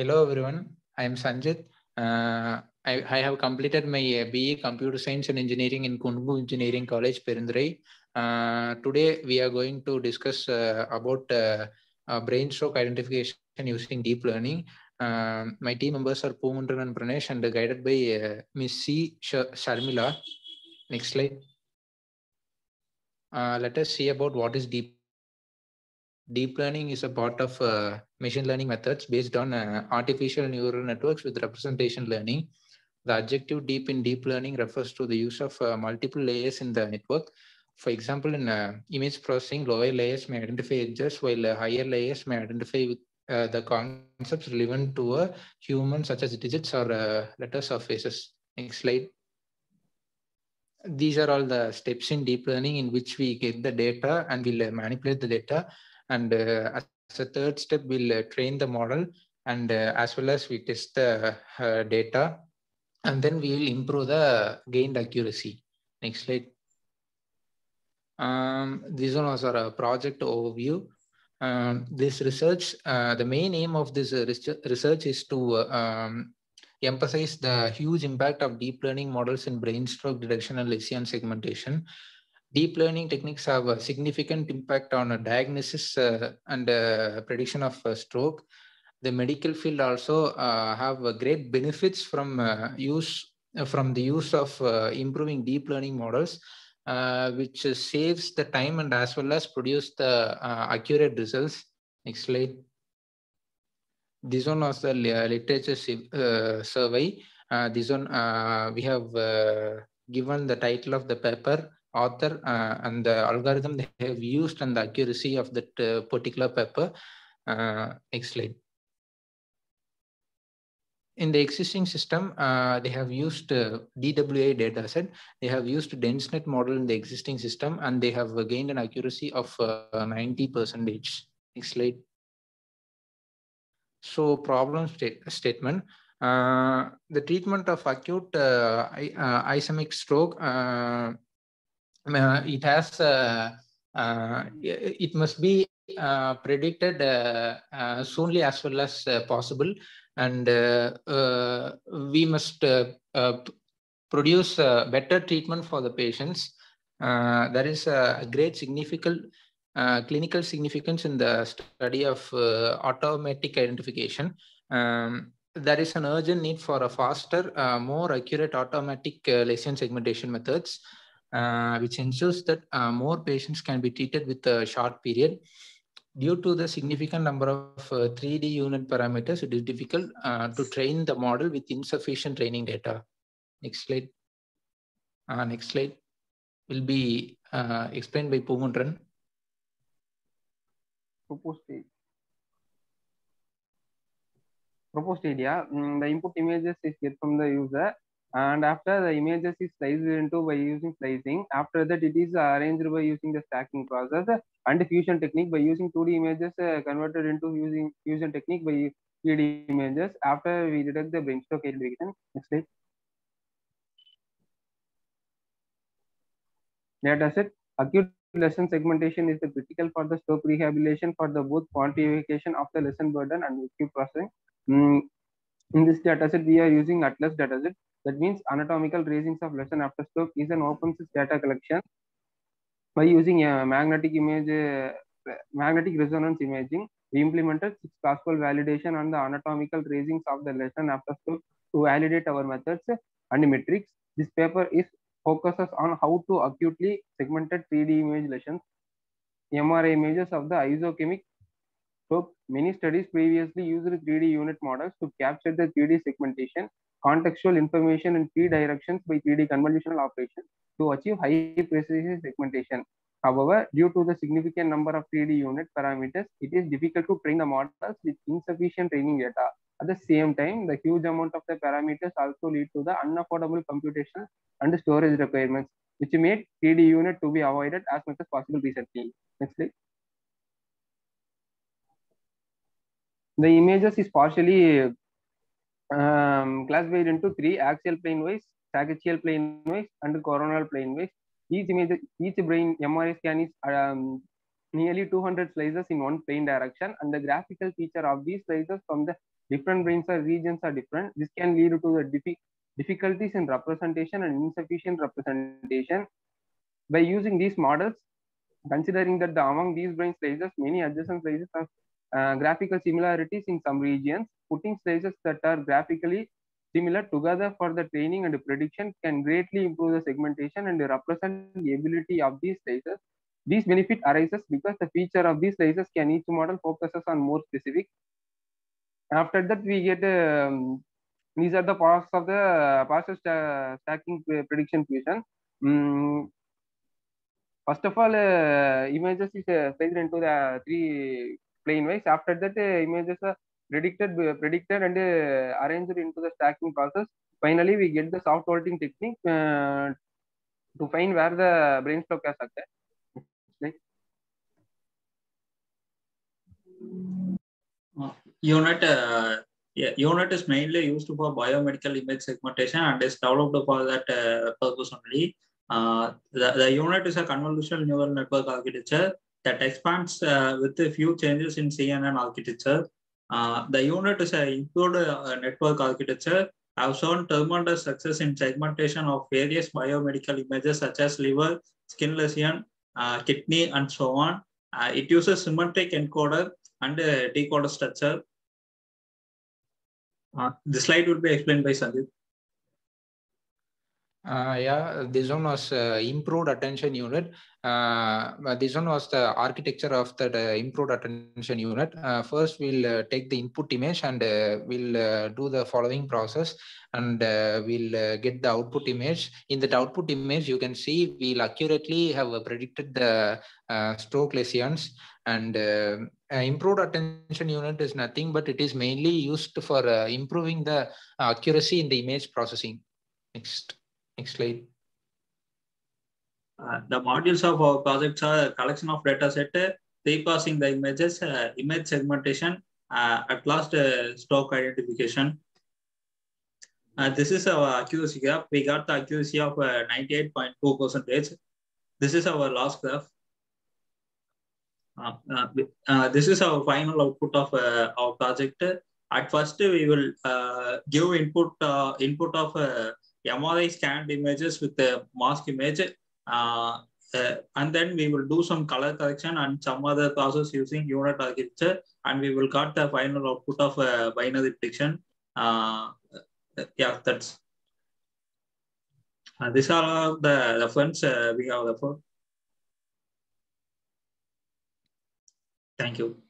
Hello everyone, I am Sanjeeth. Uh, I, I have completed my uh, BE Computer Science and Engineering in Kongu Engineering College, Perundurai. Uh, today we are going to discuss uh, about uh, uh, brain stroke identification using deep learning. Um, my team members are Poongundran and Pranesh and guided by uh, Miss C. Sh- Sharmila. Next slide. Uh, let us see about what is deep deep learning is a part of uh, machine learning methods based on uh, artificial neural networks with representation learning. The adjective deep in deep learning refers to the use of uh, multiple layers in the network. For example, in uh, image processing, lower layers may identify edges while uh, higher layers may identify with uh, the concepts relevant to a human, such as digits or letters or faces. Next slide. These are all the steps in deep learning in which we get the data and we'll manipulate the data and uh, as a third step we'll uh, train the model and uh, as well as we test the data. And then we will improve the gained accuracy. Next slide. Um, this one was our project overview. Um, this research uh, the main aim of this research is to um, emphasize the huge impact of deep learning models in brain stroke detection and lesion segmentation deep learning techniques have a significant impact on a diagnosis uh, and uh, prediction of stroke. The medical field also uh, have great benefits from uh, use uh, from the use of uh, improving deep learning models, which saves the time and as well as produce the accurate results. Next slide. This one was the literature survey. this one we have given the title of the paper author uh, and the algorithm they have used and the accuracy of that uh, particular paper. Uh, next slide. In the existing system, they have used DWA dataset. They have used DenseNet model in the existing system and they have gained an accuracy of 90 percentage. Next slide. So problem state statement. Uh, the treatment of acute uh, uh, ischemic stroke uh, Uh, it has uh, uh, it must be predicted soonly as well as possible. And we must produce better treatment for the patients. There is a great significant uh, clinical significance in the study of uh, automatic identification. Um, there is an urgent need for a faster, uh, more accurate automatic lesion segmentation methods, Uh, which ensures that uh, more patients can be treated with a short period. Due to the significant number of uh, 3D U-Net parameters, it is difficult to train the model with insufficient training data. Next slide. next slide will be explained by Poongundran proposed proposed area mm, the input images is get from the user and after the images is sliced into by using slicing. After that it is arranged by using the stacking process and fusion technique by using 2d images uh, converted into using fusion technique by 3d images. After we detect the stroke identification next slide. Data set acute lesion segmentation is the critical for the stroke rehabilitation for the both quantification of the lesion burden and acute processing. Mm, in this dataset, we are using Atlas dataset. That means anatomical tracings of lesion after stroke is an open source data collection by using a magnetic image, uh, magnetic resonance imaging. We implemented six classical validation on the anatomical tracings of the lesion after stroke to validate our methods and metrics. This paper is focuses on how to acutely segmented 3D image lesions, MRI images of the ischemic stroke. Many studies previously used 3D U-Net models to capture the 3D segmentation, contextual information in three directions by 3D convolutional operation to achieve high precision segmentation. However, due to the significant number of 3D U-Net parameters, it is difficult to train the models with insufficient training data. At the same time, the huge amount of the parameters also lead to the unaffordable computation and storage requirements, which made 3D U-Net to be avoided as much as possible recently. Next slide. The images is partially um, classified into three axial plane wise, sagittal plane wise, and coronal plane wise. Each image, each brain MRI scan is um, nearly 200 slices in one plane direction, and the graphical feature of these slices from the different brains or regions are different. This can lead to the diffi difficulties in representation and insufficient representation. By using these models, considering that the, among these brain slices, many adjacent slices have uh, graphical similarities in some regions, putting slices that are graphically similar together for the training and prediction can greatly improve the segmentation and represent the ability of these slices. This benefit arises because the feature of these slices can each model focuses on more specific. After that, we get um, these are the parts of the uh, st stacking prediction fusion. Um, first of all, uh, images is uh, sliced into the three plane wise. After that, uh, images are predicted, predicted and uh, arranged into the stacking process. Finally, we get the soft voting technique uh, to find where the brain stock has occurred. U-Net, uh, yeah, U-Net is mainly used for biomedical image segmentation and is developed for that uh, purpose only. Uh, the, the U-Net is a convolutional neural network architecture that expands uh, with a few changes in CNN architecture. Uh, the U-Net is an improved uh, network architecture have shown tremendous success in segmentation of various biomedical images such as liver, skin lesion, uh, kidney, and so on. Uh, it uses symmetric encoder and decoder structure. the slide will be explained by Sandeep. Uh, yeah, this one was uh, improved attention U-Net. Uh, uh this one was the architecture of the, the uh, improved attention U-Net. Uh, first, we'll take the input image and we'll do the following process and we'll get the output image. In that output image, you can see we'll accurately have predicted the stroke lesions and uh, improved attention U-Net is nothing but it is mainly used for uh, improving the accuracy in the image processing next next slide. Uh, the modules of our projects are collection of data set repassing the images uh, image segmentation uh, at last uh, stock identification. This is our accuracy graph. We got the accuracy of 98.2 percentage this is our last graph. Uh, uh, uh, this is our final output of our project. At first, we will give input input of MRI scanned images with the mask image. and then we will do some color correction and some other process using U-Net architecture, and we will got the final output of binary prediction. yeah, that's uh, these are the reference uh, we have referred. Thank you.